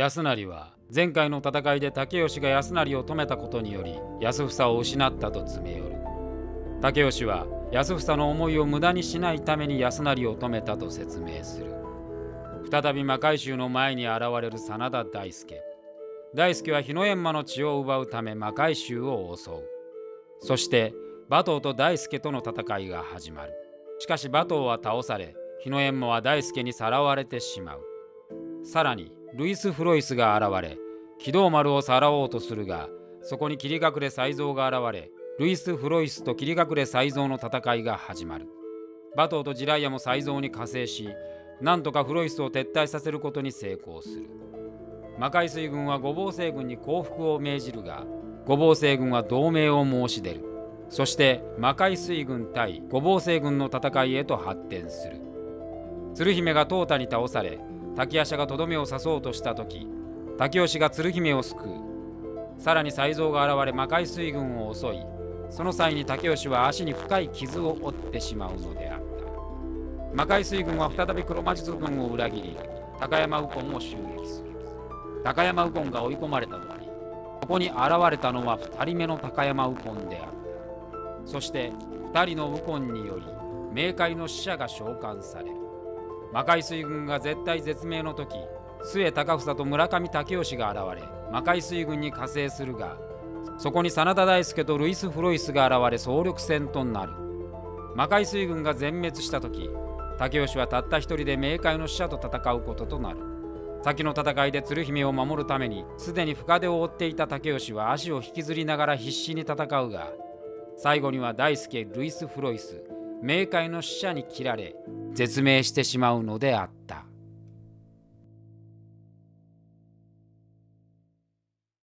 安成は前回の戦いで竹吉が安成を止めたことにより安房を失ったと詰め寄る。竹吉は安房の思いを無駄にしないために安成を止めたと説明する。再び魔界衆の前に現れる真田大輔大輔は日野閻魔の血を奪うため魔界衆を襲う。そして馬頭と大輔との戦いが始まる。しかし馬頭は倒され日野閻魔は大輔にさらわれてしまう。さらにルイス・フロイスが現れ軌道丸をさらおうとするがそこに切り隠れ才蔵が現れルイス・フロイスと切り隠れ才蔵の戦いが始まる。馬頭とジライアも才蔵に加勢しなんとかフロイスを撤退させることに成功する。魔界水軍は五芒星軍に降伏を命じるが五芒星軍は同盟を申し出る。そして魔界水軍対五芒星軍の戦いへと発展する。鶴姫が淘汰に倒され滝夜叉がとどめを刺そうとした時滝吉が鶴姫を救う。さらに才蔵が現れ魔界水軍を襲いその際に竹吉は足に深い傷を負ってしまうのであった。魔界水軍は再び黒魔術軍を裏切り高山右近を襲撃する。高山右近が追い込まれた時そこに現れたのは2人目の高山右近であった。そして2人の右近により冥界の死者が召喚される。魔界水軍が絶対絶命の時末高房と村上武義が現れ魔界水軍に加勢するがそこに真田大輔とルイス・フロイスが現れ総力戦となる。魔界水軍が全滅した時武義はたった一人で冥界の死者と戦うこととなる。先の戦いで鶴姫を守るためにすでに深手を負っていた武義は足を引きずりながら必死に戦うが最後には大輔ルイス・フロイス冥界の死者に切られ絶命してしまうのであった。